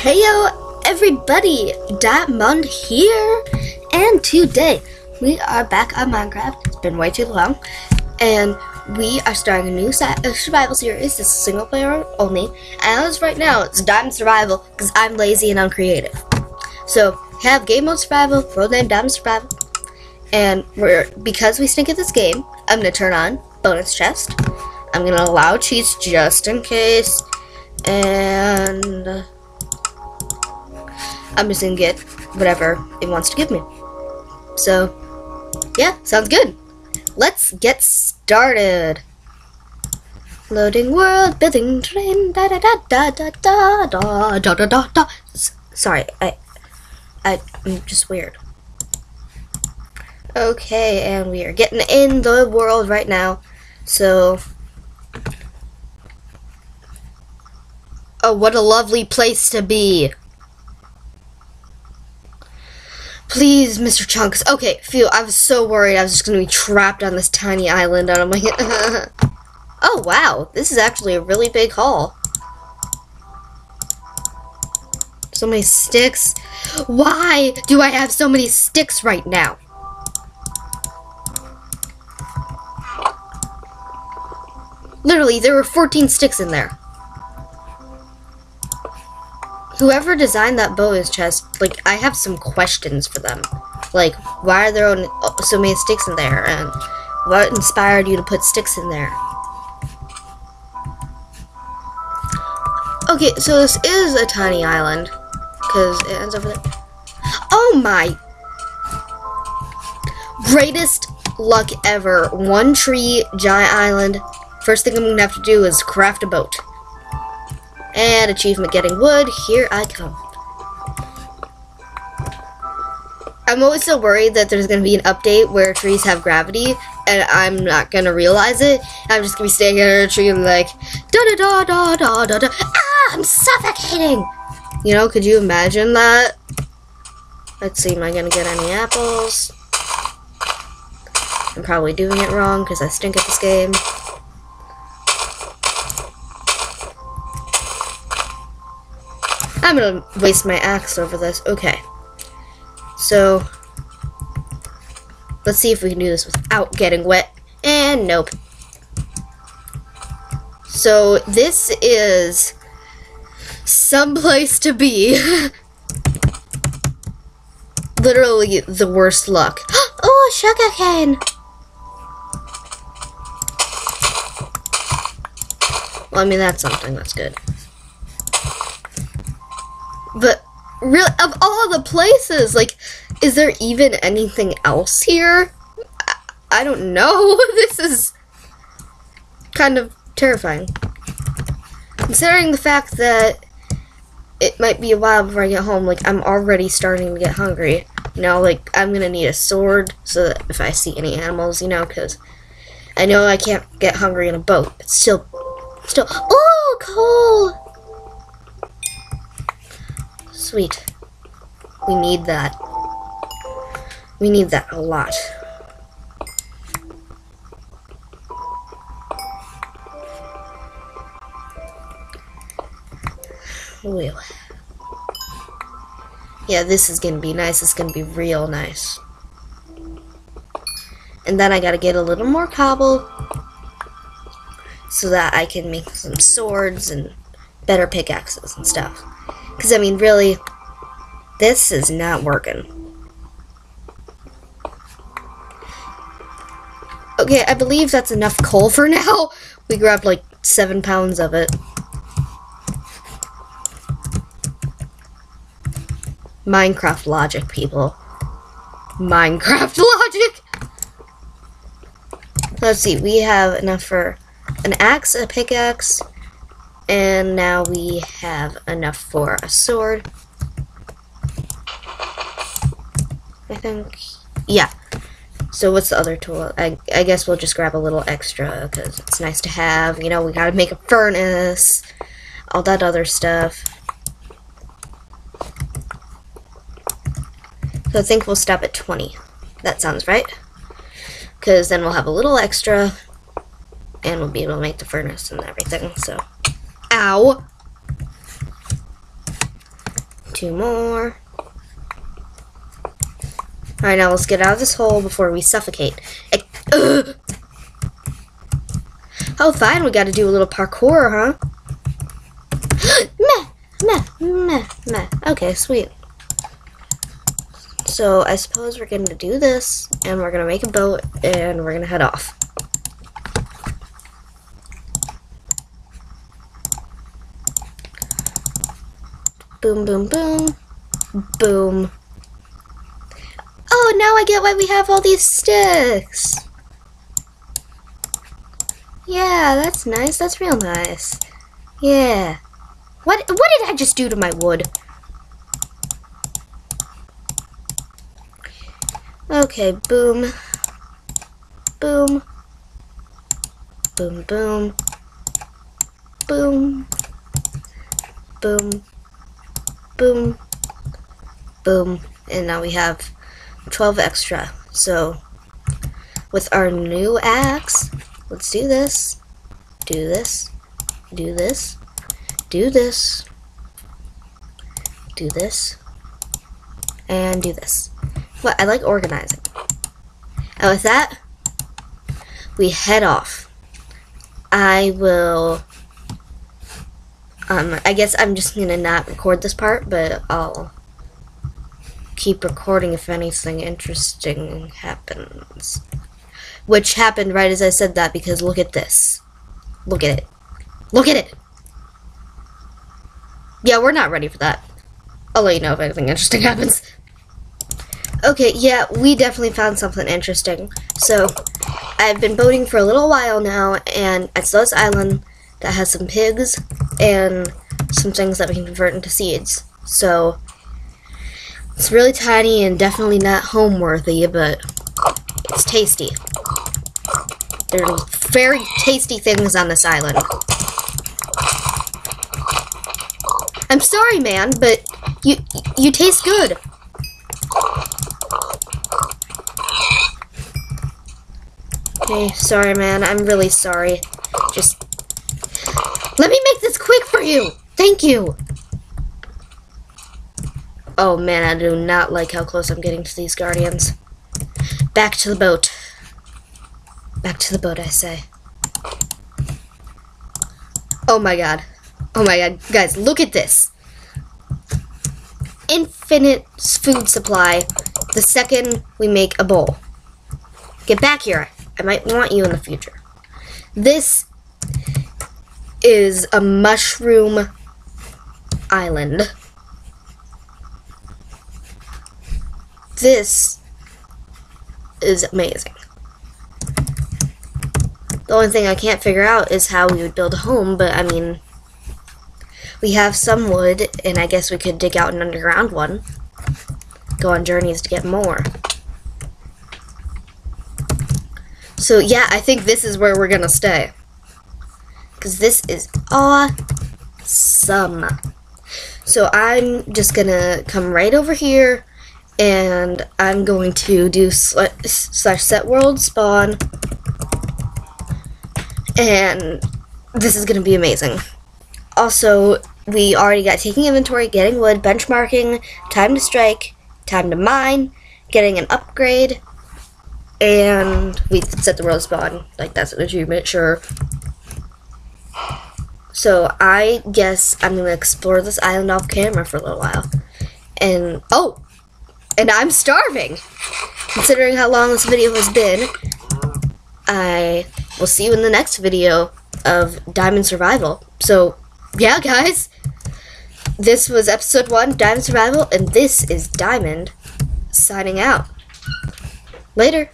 Heyo everybody, Diamond here, and today we are back on Minecraft. It's been way too long, and we are starting a new survival series. Is single player only, and as right now, it's Diamond Survival because I'm lazy and uncreative. So have game mode survival, world name Diamond Survival, and we're because we stink at this game. I'm gonna turn on bonus chest. I'm gonna allow cheats just in case, and. I'm just gonna get whatever it wants to give me. So, yeah, sounds good. Let's get started. Loading world, building terrain, da da da da da da da da da da da. Sorry, I, I, I'm just weird. Okay, and we are getting in the world right now. So, oh, what a lovely place to be. Please, Mr. Chunks. Okay, phew, I was so worried I was just gonna be trapped on this tiny island, and I'm like, oh wow, this is actually a really big hall. So many sticks. Why do I have so many sticks right now? Literally, there were 14 sticks in there. Whoever designed that bonus chest, like, I have some questions for them. Like, why are there only oh, so many sticks in there? And what inspired you to put sticks in there? Okay, so this is a tiny island. Because it ends over there. Oh my! Greatest luck ever. One tree, giant island. First thing I'm gonna have to do is craft a boat. And achievement getting wood. Here I come. I'm always so worried that there's gonna be an update where trees have gravity, and I'm not gonna realize it. I'm just gonna be staying under a tree and like da da da da da da da. Ah, I'm suffocating. You know, could you imagine that? Let's see, am I gonna get any apples? I'm probably doing it wrong because I stink at this game. I'm gonna waste my axe over this. Okay. So, let's see if we can do this without getting wet. And nope. So, this is some place to be. Literally the worst luck. oh, sugar cane! Well, I mean, that's something that's good. But really, of all the places, like, is there even anything else here? I, I don't know. this is kind of terrifying. Considering the fact that it might be a while before I get home, like, I'm already starting to get hungry. You know, like, I'm gonna need a sword so that if I see any animals, you know, because I know I can't get hungry in a boat. It's still, still, oh, coal! Sweet. We need that. We need that a lot. Well. Yeah, this is gonna be nice. It's gonna be real nice. And then I gotta get a little more cobble so that I can make some swords and better pickaxes and stuff. Because, I mean, really, this is not working. Okay, I believe that's enough coal for now. We grabbed like seven pounds of it. Minecraft logic, people. Minecraft logic! Let's see, we have enough for an axe, a pickaxe, and now we have enough for a sword. I think. Yeah. So what's the other tool? I, I guess we'll just grab a little extra because it's nice to have. You know, we gotta make a furnace. All that other stuff. So I think we'll stop at 20. That sounds right. Because then we'll have a little extra. And we'll be able to make the furnace and everything, so... Ow! Two more. Alright, now let's get out of this hole before we suffocate. Oh, fine, we gotta do a little parkour, huh? meh, meh, meh, meh. Okay, sweet. So, I suppose we're gonna do this, and we're gonna make a boat, and we're gonna head off. Boom, boom, boom. Boom. Oh, now I get why we have all these sticks. Yeah, that's nice. That's real nice. Yeah. What what did I just do to my wood? Okay, boom. Boom. Boom boom. Boom. Boom. Boom. Boom. And now we have 12 extra. So with our new axe, let's do this. Do this. Do this. Do this. Do this. And do this. What I like organizing. And with that, we head off. I will um I guess I'm just gonna not record this part, but I'll keep recording if anything interesting happens. Which happened right as I said that because look at this. Look at it. Look at it! Yeah, we're not ready for that. I'll let you know if anything interesting happens. Okay, yeah, we definitely found something interesting. So, I've been boating for a little while now, and I saw this island that has some pigs and some things that we can convert into seeds. So, it's really tiny and definitely not home worthy, but it's tasty. There are very tasty things on this island. I'm sorry, man, but you you taste good. Okay, sorry, man. I'm really sorry. Just let me make this quick for you. Thank you. Oh man, I do not like how close I'm getting to these guardians. Back to the boat. Back to the boat, I say. Oh my god. Oh my god. Guys, look at this. Infinite food supply the second we make a bowl. Get back here. I might want you in the future. This is a mushroom island. This is amazing. The only thing I can't figure out is how we would build a home, but I mean, we have some wood, and I guess we could dig out an underground one. Go on journeys to get more. So yeah, I think this is where we're gonna stay. Because this is awesome. So I'm just gonna come right over here and I'm going to do slash set world spawn and this is gonna be amazing. Also, we already got taking inventory, getting wood, benchmarking, time to strike, time to mine, getting an upgrade, and we set the world spawn. Like, that's an achievement, sure. So, I guess I'm to explore this island off camera for a little while. And, oh! And I'm starving! Considering how long this video has been, I will see you in the next video of Diamond Survival. So, yeah, guys. This was episode one, Diamond Survival, and this is Diamond signing out. Later.